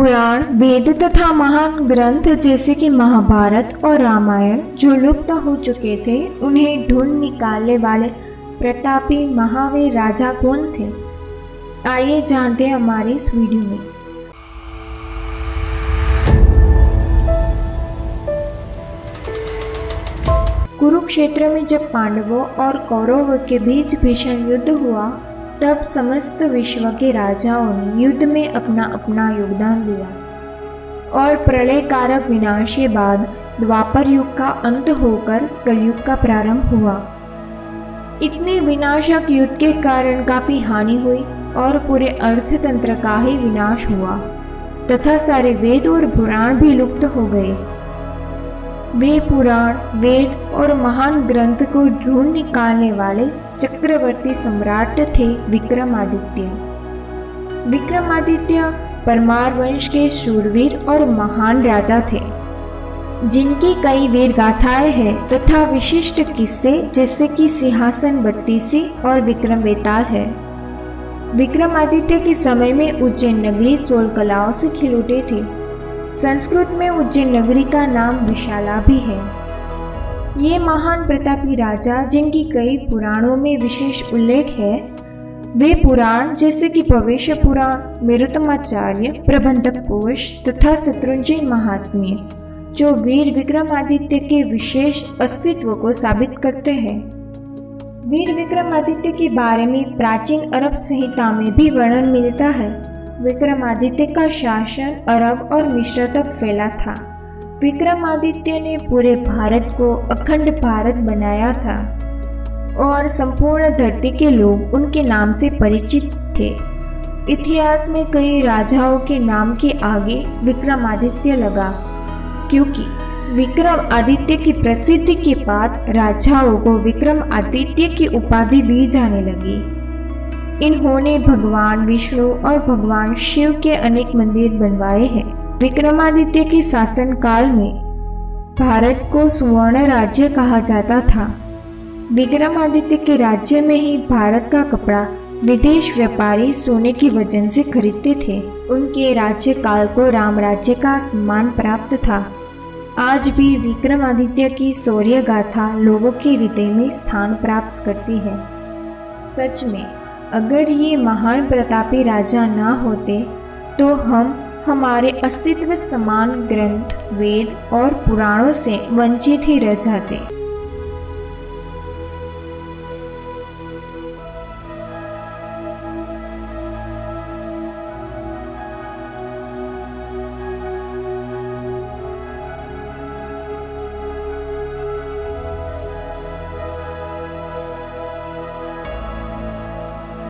पुराण, वेद तथा महान ग्रंथ जैसे कि महाभारत और रामायण जो लुप्त हो चुके थे, उन्हें ढूंढ निकालने वाले प्रतापी महावीर राजा कौन थे? आइए जानते हैं हमारी इस वीडियो में। कुरुक्षेत्र में जब पांडवों और कौरवों के बीच भीषण युद्ध हुआ तब समस्त विश्व के राजाओं ने युद्ध में अपना अपना योगदान दिया। और प्रलय कारक विनाश के बाद द्वापर युग का अंत होकर कलयुग का प्रारंभ हुआ। इतने विनाशक युद्ध के कारण काफ़ी हानि हुई और पूरे अर्थतंत्र का ही विनाश हुआ, तथा सारे वेद और पुराण भी लुप्त हो गए। वे पुराण, वेद और महान ग्रंथ को ढूंढ निकालने वाले चक्रवर्ती सम्राट थे विक्रमादित्य। विक्रमादित्य परमार वंश के शूरवीर और महान राजा थे। जिनकी कई वीर गाथाएँ हैं तथा तो विशिष्ट किस्से, जैसे कि सिंहासन बत्तीसी और विक्रम बेताल है। विक्रमादित्य के समय में उज्जैन नगरी सोल कलाओं से खिलौटे थे। संस्कृत में उज्जैन नगरी का नाम विशाला भी है। ये महान प्रतापी राजा, जिनकी कई पुराणों में विशेष उल्लेख है, वे पुराण, जैसे कि भविष्य पुराण, मेरुतमाचार्य, प्रबंधक कोश तथा शत्रुंजय महात्म्य, जो वीर विक्रमादित्य के विशेष अस्तित्व को साबित करते हैं। वीर विक्रमादित्य के बारे में प्राचीन अरब संहिता में भी वर्णन मिलता है। विक्रमादित्य का शासन अरब और मिश्र तक फैला था। विक्रमादित्य ने पूरे भारत को अखंड भारत बनाया था और संपूर्ण धरती के लोग उनके नाम से परिचित थे। इतिहास में कई राजाओं के नाम के आगे विक्रमादित्य लगा, क्योंकि विक्रम आदित्य की प्रसिद्धि के बाद राजाओं को विक्रम आदित्य की उपाधि दी जाने लगी। इन्होंने भगवान विष्णु और भगवान शिव के अनेक मंदिर बनवाए हैं। विक्रमादित्य के शासन काल में भारत को सुवर्ण राज्य कहा जाता था। विक्रमादित्य के राज्य में ही भारत का कपड़ा विदेश व्यापारी सोने के वज़न से खरीदते थे। उनके राज्य काल को राम राज्य का सम्मान प्राप्त था। आज भी विक्रमादित्य की शौर्य गाथा लोगों के हृदय में स्थान प्राप्त करती है। सच में, अगर ये महान प्रतापी राजा ना होते तो हम हमारे अस्तित्व समान ग्रंथ वेद और पुराणों से वंचित ही रह जाते।